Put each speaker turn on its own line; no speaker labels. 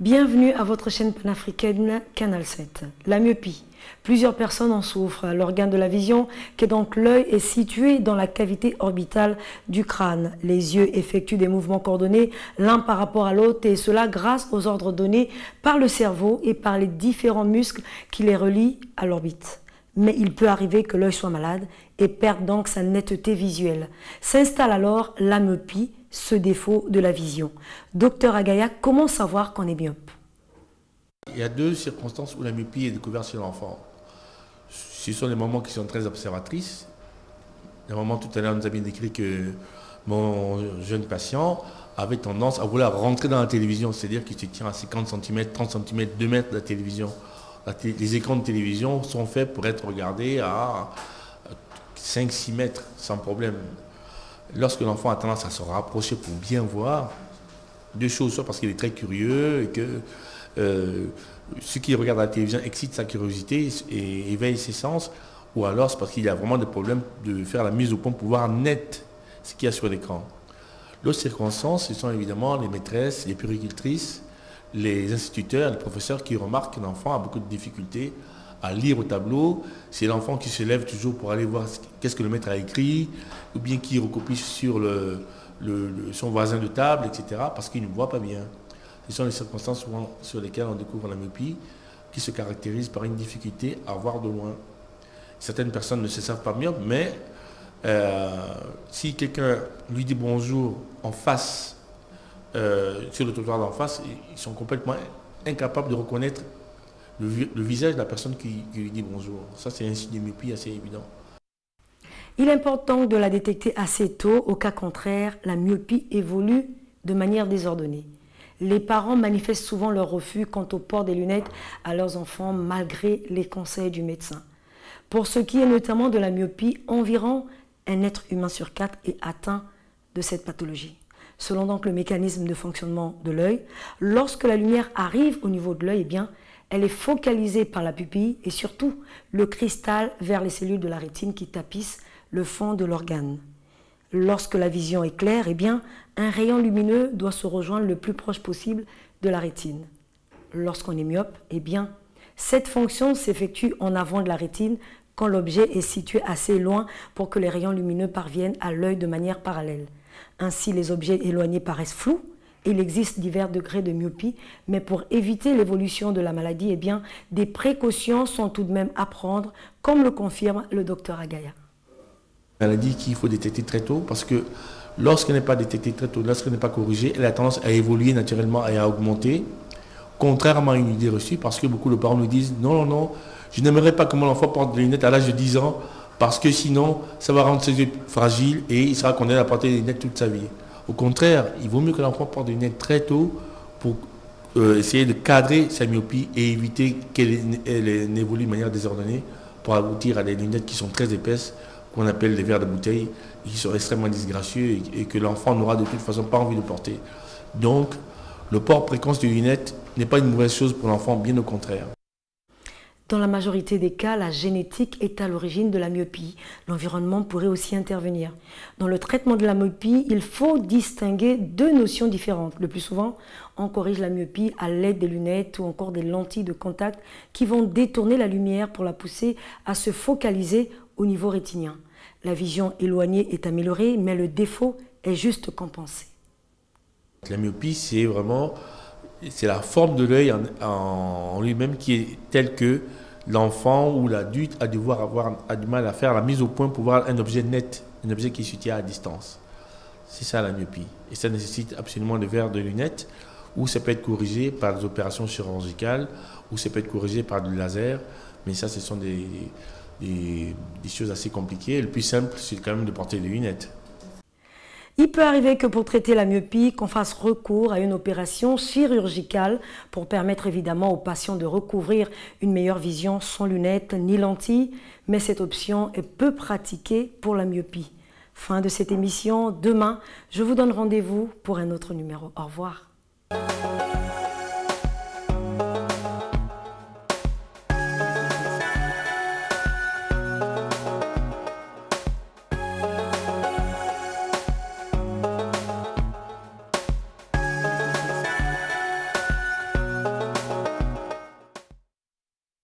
Bienvenue à votre chaîne panafricaine Canal 7. La myopie. Plusieurs personnes en souffrent. L'organe de la vision, qui est donc l'œil, est situé dans la cavité orbitale du crâne. Les yeux effectuent des mouvements coordonnés l'un par rapport à l'autre et cela grâce aux ordres donnés par le cerveau et par les différents muscles qui les relient à l'orbite. Mais il peut arriver que l'œil soit malade et perde donc sa netteté visuelle. S'installe alors la myopie ce défaut de la vision. Docteur Agaya, comment savoir qu'on est myope?
Il y a deux circonstances où la myopie est découverte chez l'enfant. Ce sont les moments qui sont très observatrices. Un moment tout à l'heure, nous avions décrit que mon jeune patient avait tendance à vouloir rentrer dans la télévision, c'est-à-dire qu'il se tient à 50 cm, 30 cm, 2 mètres de la télévision. les écrans de télévision sont faits pour être regardés à 5-6 mètres sans problème lorsque l'enfant a tendance à se rapprocher pour bien voir, deux choses, soit parce qu'il est très curieux et que euh, ce qu'il regarde à la télévision excite sa curiosité et éveille ses sens, ou alors c'est parce qu'il a vraiment des problèmes de faire la mise au point pour voir net ce qu'il y a sur l'écran. L'autre circonstance, ce sont évidemment les maîtresses, les puricultrices, les instituteurs, les professeurs qui remarquent qu'un enfant a beaucoup de difficultés à lire au tableau, c'est l'enfant qui se lève toujours pour aller voir qu'est-ce que le maître a écrit, ou bien qui recopie sur le, son voisin de table, etc., parce qu'il ne voit pas bien. Ce sont les circonstances sur lesquelles on découvre la myopie, qui se caractérise par une difficulté à voir de loin. Certaines personnes ne se savent pas mieux, mais euh, si quelqu'un lui dit bonjour en face, euh, sur le trottoir d'en face, ils sont complètement incapables de reconnaître le, visage de la personne qui, lui dit bonjour. Ça, c'est un signe de myopie assez évident.
Il est important de la détecter assez tôt. Au cas contraire, la myopie évolue de manière désordonnée. Les parents manifestent souvent leur refus quant au port des lunettes à leurs enfants malgré les conseils du médecin. Pour ce qui est notamment de la myopie, environ un être humain sur quatre est atteint de cette pathologie. Selon donc le mécanisme de fonctionnement de l'œil, lorsque la lumière arrive au niveau de l'œil, eh bien, elle est focalisée par la pupille et surtout le cristal vers les cellules de la rétine qui tapissent le fond de l'organe. Lorsque la vision est claire, eh bien, un rayon lumineux doit se rejoindre le plus proche possible de la rétine. Lorsqu'on est myope, eh bien, cette fonction s'effectue en avant de la rétine quand l'objet est situé assez loin pour que les rayons lumineux parviennent à l'œil de manière parallèle. Ainsi, les objets éloignés paraissent flous il existe divers degrés de myopie, mais pour éviter l'évolution de la maladie, eh des précautions sont tout de même à prendre, comme le confirme le docteur Agaya.
Maladie qu'il faut détecter très tôt parce que lorsqu'elle n'est pas détectée très tôt, lorsqu'elle n'est pas corrigée, elle a tendance à évoluer naturellement et à augmenter, contrairement à une idée reçue, parce que beaucoup de parents nous disent non, non, non, je n'aimerais pas que mon enfant porte des lunettes à l'âge de 10 ans parce que sinon, ça va rendre ses yeux fragiles et il sera condamné à porter des lunettes toute sa vie. Au contraire, il vaut mieux que l'enfant porte des lunettes très tôt pour euh, essayer de cadrer sa myopie et éviter qu'elle évolue de manière désordonnée pour aboutir à des lunettes qui sont très épaisses, qu'on appelle les verres de bouteille, qui sont extrêmement disgracieux et, que l'enfant n'aura de toute façon pas envie de porter. Donc, le port précoce de lunettes n'est pas une mauvaise chose pour l'enfant, bien au contraire.
Dans la majorité des cas, la génétique est à l'origine de la myopie. L'environnement pourrait aussi intervenir. Dans le traitement de la myopie, il faut distinguer deux notions différentes. Le plus souvent, on corrige la myopie à l'aide des lunettes ou encore des lentilles de contact qui vont détourner la lumière pour la pousser à se focaliser au niveau rétinien. La vision éloignée est améliorée, mais le défaut est juste compensé.
La myopie, c'est vraiment c'est la forme de l'œil en, lui-même qui est telle que l'enfant ou l'adulte a, avoir, a du mal à faire la mise au point pour voir un objet net, un objet qui se tient à distance. C'est ça la myopie. Et ça nécessite absolument de verre de lunettes, ou ça peut être corrigé par des opérations chirurgicales, ou ça peut être corrigé par du laser. Mais ça, ce sont des, des choses assez compliquées. Le plus simple, c'est quand même de porter des lunettes.
Il peut arriver que pour traiter la myopie, qu'on fasse recours à une opération chirurgicale pour permettre évidemment aux patients de recouvrir une meilleure vision sans lunettes ni lentilles, mais cette option est peu pratiquée pour la myopie. Fin de cette émission. Demain, je vous donne rendez-vous pour un autre numéro. Au revoir.